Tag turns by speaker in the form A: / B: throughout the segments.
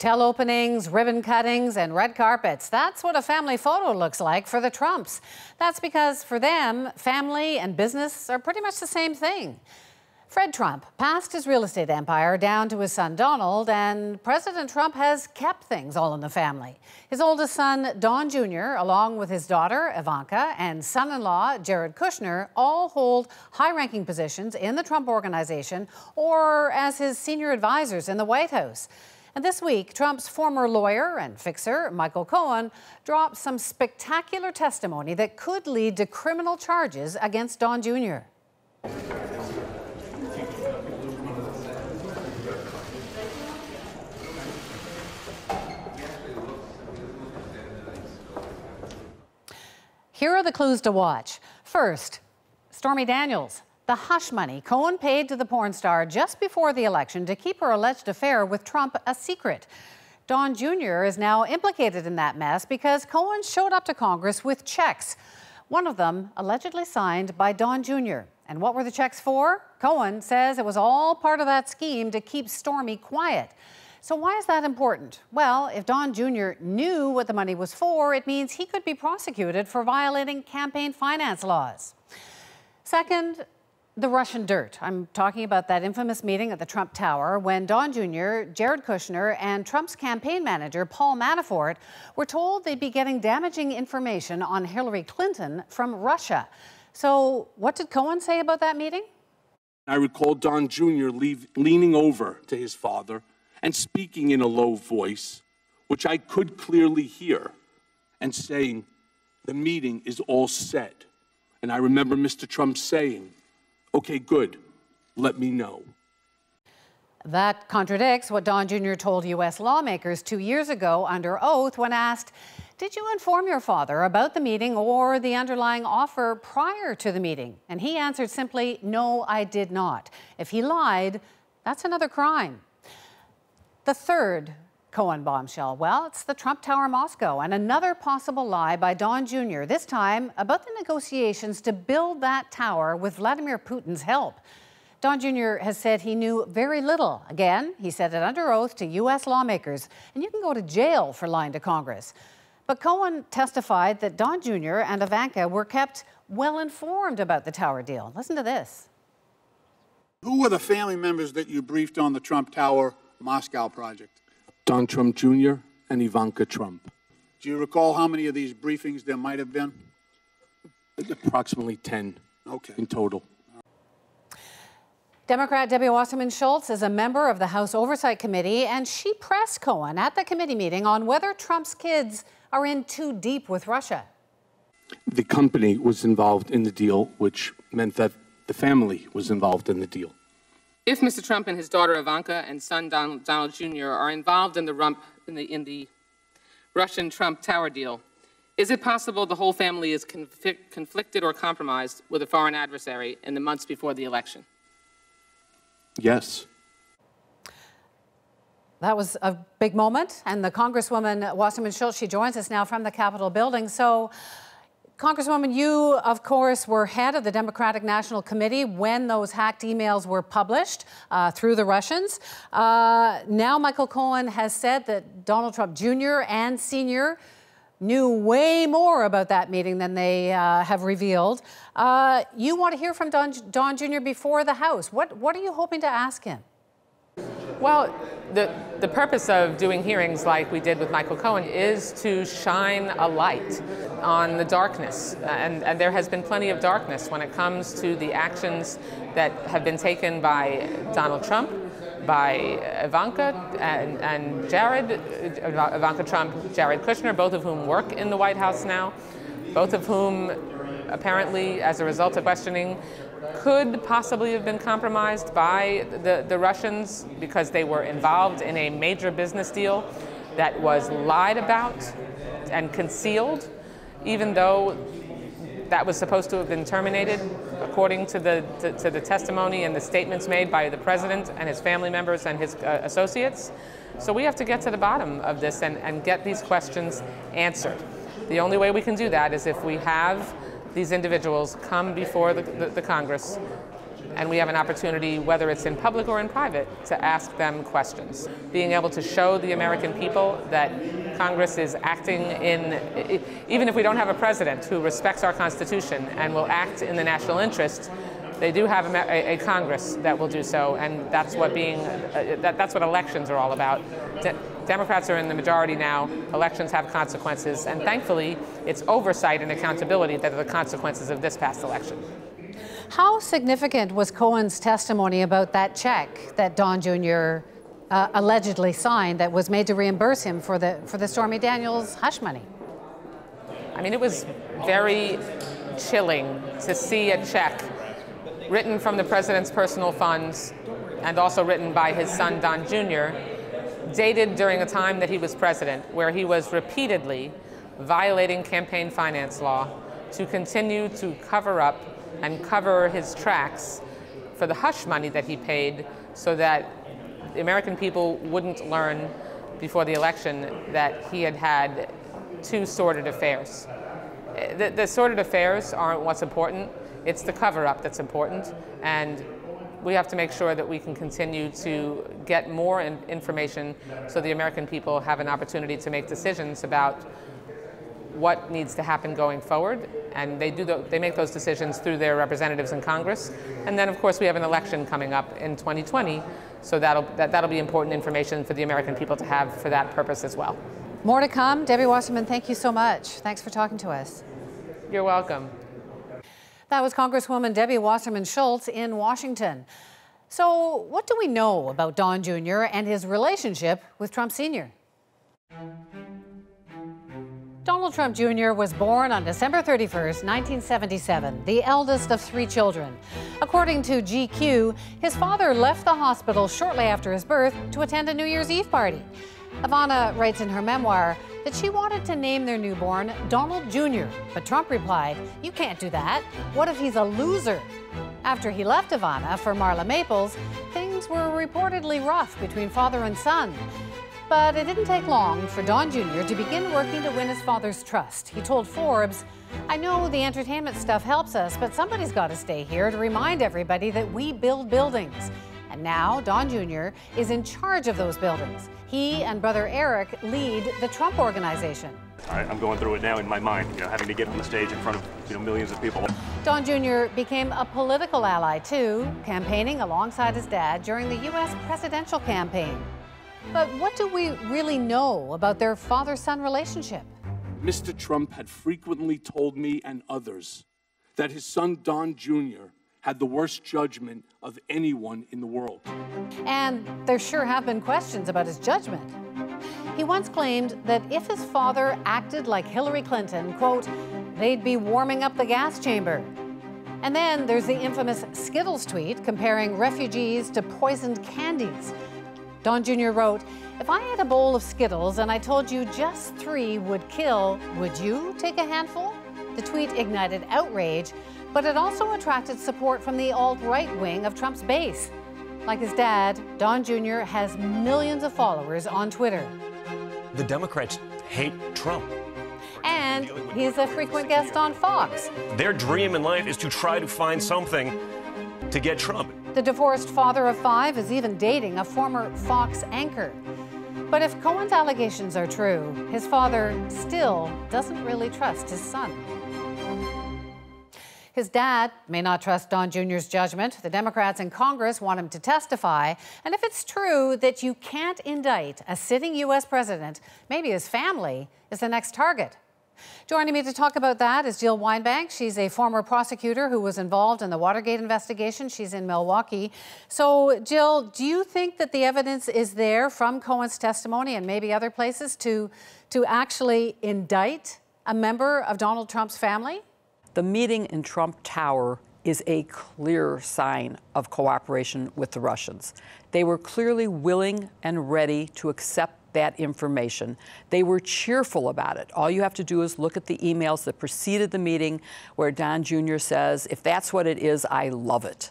A: Hotel openings, ribbon cuttings, and red carpets. That's what a family photo looks like for the Trumps. That's because for them, family and business are pretty much the same thing. Fred Trump passed his real estate empire down to his son Donald, and President Trump has kept things all in the family. His oldest son, Don Jr., along with his daughter, Ivanka, and son in law, Jared Kushner, all hold high ranking positions in the Trump organization or as his senior advisors in the White House. And this week, Trump's former lawyer and fixer, Michael Cohen, dropped some spectacular testimony that could lead to criminal charges against Don Jr. Here are the clues to watch. First, Stormy Daniels, the hush money Cohen paid to the porn star just before the election to keep her alleged affair with Trump a secret. Don Jr. is now implicated in that mess because Cohen showed up to Congress with checks, one of them allegedly signed by Don Jr. And what were the checks for? Cohen says it was all part of that scheme to keep Stormy quiet. So, why is that important? Well, if Don Jr. knew what the money was for, it means he could be prosecuted for violating campaign finance laws. Second, the Russian dirt. I'm talking about that infamous meeting at the Trump Tower when Don Jr., Jared Kushner, and Trump's campaign manager, Paul Manafort, were told they'd be getting damaging information on Hillary Clinton from Russia. So, what did Cohen say about that meeting?
B: I recall Don Jr. Leave, leaning over to his father and speaking in a low voice, which I could clearly hear, and saying, The meeting is all set. And I remember Mr. Trump saying, Okay, good. Let me know.
A: That contradicts what Don Jr. told U.S. lawmakers two years ago under oath when asked, Did you inform your father about the meeting or the underlying offer prior to the meeting? And he answered simply, No, I did not. If he lied, that's another crime. The third Cohen bombshell? Well, it's the Trump Tower Moscow and another possible lie by Don Jr., this time about the negotiations to build that tower with Vladimir Putin's help. Don Jr. has said he knew very little. Again, he said it under oath to U.S. lawmakers, and you can go to jail for lying to Congress. But Cohen testified that Don Jr. and Ivanka were kept well informed about the tower deal. Listen to this.
C: Who were the family members that you briefed on the Trump Tower Moscow project?
B: Don Trump Jr. and Ivanka Trump.
C: Do you recall how many of these briefings there might have been?
B: Approximately 10
C: okay.
B: in total.
A: Democrat Debbie Wasserman Schultz is a member of the House Oversight Committee, and she pressed Cohen at the committee meeting on whether Trump's kids are in too deep with Russia.
B: The company was involved in the deal, which meant that the family was involved in the deal.
D: If Mr. Trump and his daughter Ivanka and son Donald, Donald Jr. are involved in the, rump, in, the, in the Russian Trump Tower deal, is it possible the whole family is conflicted or compromised with a foreign adversary in the months before the election?
B: Yes.
A: That was a big moment. And the Congresswoman Wasserman Schultz, she joins us now from the Capitol building. So, Congresswoman, you, of course, were head of the Democratic National Committee when those hacked emails were published uh, through the Russians. Uh, now, Michael Cohen has said that Donald Trump Jr. and Sr. knew way more about that meeting than they uh, have revealed. Uh, you want to hear from Don, Don Jr. before the House. What, what are you hoping to ask him?
D: Well, the, the purpose of doing hearings like we did with Michael Cohen is to shine a light on the darkness. Uh, and, and there has been plenty of darkness when it comes to the actions that have been taken by Donald Trump, by Ivanka and, and Jared, uh, Ivanka Trump, Jared Kushner, both of whom work in the White House now, both of whom apparently, as a result of questioning, could possibly have been compromised by the, the Russians because they were involved in a major business deal that was lied about and concealed, even though that was supposed to have been terminated according to the, to, to the testimony and the statements made by the president and his family members and his uh, associates. So we have to get to the bottom of this and, and get these questions answered. The only way we can do that is if we have these individuals come before the, the, the Congress and we have an opportunity, whether it's in public or in private, to ask them questions. Being able to show the American people that Congress is acting in, even if we don't have a president who respects our Constitution and will act in the national interest, they do have a, a, Congress that will do so, and that's what being uh, that, that's what elections are all about. De Democrats are in the majority now. Elections have consequences, and thankfully, it's oversight and accountability that are the consequences of this past election.
A: How significant was Cohen's testimony about that check that Don Jr. Uh, allegedly signed that was made to reimburse him for the for the Stormy Daniels hush money?
D: I mean, it was very chilling to see a check written from the president's personal funds and also written by his son Don Jr., dated during a time that he was president, where he was repeatedly violating campaign finance law to continue to cover up and cover his tracks for the hush money that he paid so that the American people wouldn't learn before the election that he had had two sordid affairs. The, the sordid affairs aren't what's important. It's the cover up that's important. And we have to make sure that we can continue to get more in information so the American people have an opportunity to make decisions about what needs to happen going forward, and they do the, they make those decisions through their representatives in Congress. And then, of course, we have an election coming up in 2020, so that'll that, that'll be important information for the American people to have for that purpose as well.
A: More to come. Debbie Wasserman, thank you so much. Thanks for talking to us.
D: You're welcome.
A: That was Congresswoman Debbie Wasserman Schultz in Washington. So, what do we know about Don Jr. and his relationship with Trump Sr.? Donald Trump Jr. was born on December 31, 1977, the eldest of three children. According to GQ, his father left the hospital shortly after his birth to attend a New Year's Eve party. Ivana writes in her memoir that she wanted to name their newborn Donald Jr., but Trump replied, You can't do that. What if he's a loser? After he left Ivana for Marla Maples, things were reportedly rough between father and son. But it didn't take long for Don Jr. to begin working to win his father's trust. He told Forbes, I know the entertainment stuff helps us, but somebody's got to stay here to remind everybody that we build buildings. And now Don Jr. is in charge of those buildings. He and brother Eric lead the Trump Organization.
E: I'm going through it now in my mind, you know, having to get on the stage in front of you know millions of people.
A: Don Jr. became a political ally too, campaigning alongside his dad during the U.S. presidential campaign. But what do we really know about their father son relationship?
B: Mr. Trump had frequently told me and others that his son Don Jr. had the worst judgment of anyone in the world.
A: And there sure have been questions about his judgment. He once claimed that if his father acted like Hillary Clinton, quote, they'd be warming up the gas chamber. And then there's the infamous Skittles tweet comparing refugees to poisoned candies. Don Jr. wrote, If I had a bowl of Skittles and I told you just three would kill, would you take a handful? The tweet ignited outrage, but it also attracted support from the alt right wing of Trump's base. Like his dad, Don Jr. has millions of followers on Twitter.
F: The Democrats hate Trump.
A: And he's a frequent guest on Fox.
F: Their dream in life is to try to find something to get Trump.
A: The divorced father of five is even dating a former Fox anchor. But if Cohen's allegations are true, his father still doesn't really trust his son. His dad may not trust Don Jr.'s judgment. The Democrats in Congress want him to testify. And if it's true that you can't indict a sitting U.S. president, maybe his family is the next target. Joining me to talk about that is Jill Wine-Banks. She's a former prosecutor who was involved in the Watergate investigation. She's in Milwaukee. So, Jill, do you think that the evidence is there from Cohen's testimony and maybe other places to, to actually indict a member of Donald Trump's family?
G: The meeting in Trump Tower is a clear sign of cooperation with the Russians. They were clearly willing and ready to accept that information. They were cheerful about it. All you have to do is look at the emails that preceded the meeting where Don Jr. says, if that's what it is, I love it.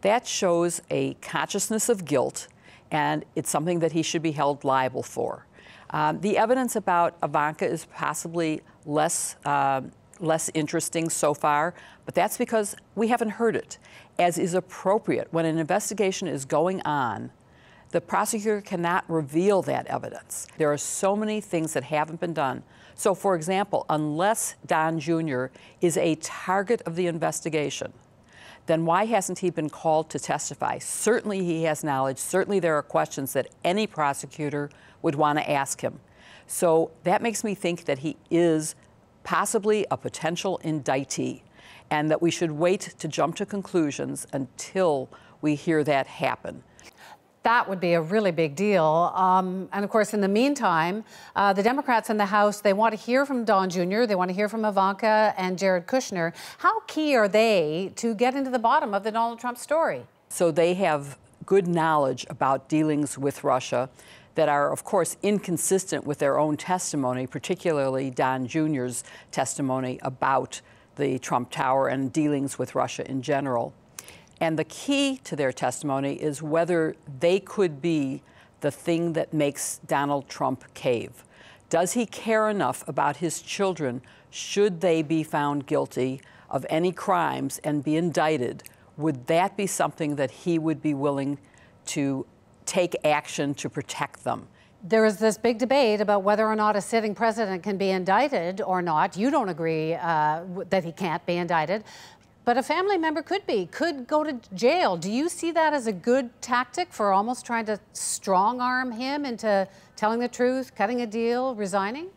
G: That shows a consciousness of guilt, and it's something that he should be held liable for. Um, the evidence about Ivanka is possibly less uh, less interesting so far, but that's because we haven't heard it, as is appropriate. When an investigation is going on, the prosecutor cannot reveal that evidence. There are so many things that haven't been done. So, for example, unless Don Jr. is a target of the investigation, then why hasn't he been called to testify? Certainly he has knowledge. Certainly there are questions that any prosecutor would want to ask him. So that makes me think that he is possibly a potential indictee and that we should wait to jump to conclusions until we hear that happen.
A: That would be a really big deal. Um, and of course, in the meantime, uh, the Democrats in the House, they want to hear from Don Jr., they want to hear from Ivanka and Jared Kushner. How key are they to getting to the bottom of the Donald Trump story?
G: So they have good knowledge about dealings with Russia that are, of course, inconsistent with their own testimony, particularly Don Jr.'s testimony about the Trump Tower and dealings with Russia in general. And the key to their testimony is whether they could be the thing that makes Donald Trump cave. Does he care enough about his children should they be found guilty of any crimes and be indicted? Would that be something that he would be willing to take action to protect them?
A: There is this big debate about whether or not a sitting president can be indicted or not. You don't agree uh, that he can't be indicted. But a family member could be, could go to jail. Do you see that as a good tactic for almost trying to strong arm him into telling the truth, cutting a deal, resigning?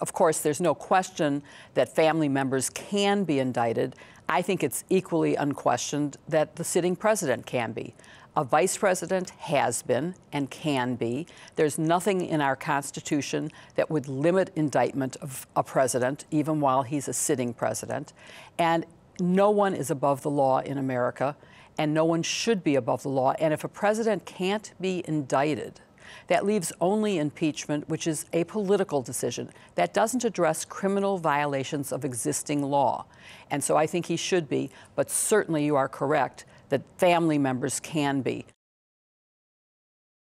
G: Of course, there's no question that family members can be indicted. I think it's equally unquestioned that the sitting president can be. A vice president has been and can be. There's nothing in our Constitution that would limit indictment of a president, even while he's a sitting president. And no one is above the law in America, and no one should be above the law. And if a president can't be indicted, that leaves only impeachment, which is a political decision. That doesn't address criminal violations of existing law. And so I think he should be, but certainly you are correct that family members can be.